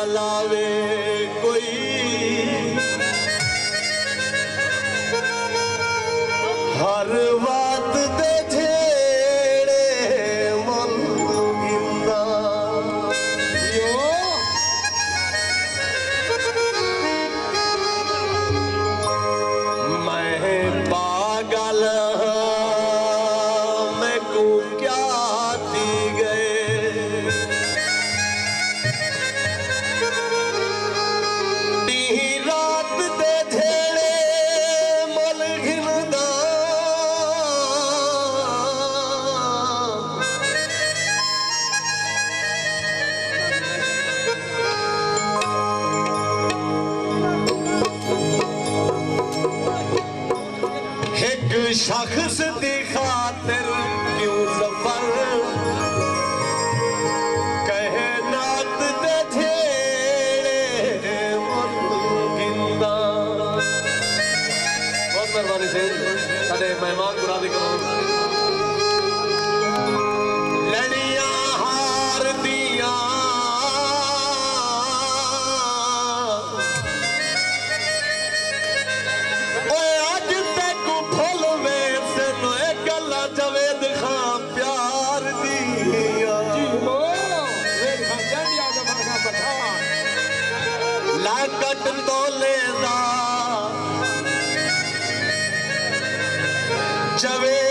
alabe. शख्स दी खातिर ਲਾਕਟ ਤੋਲੇ ਦਾ ਜਵੇਦ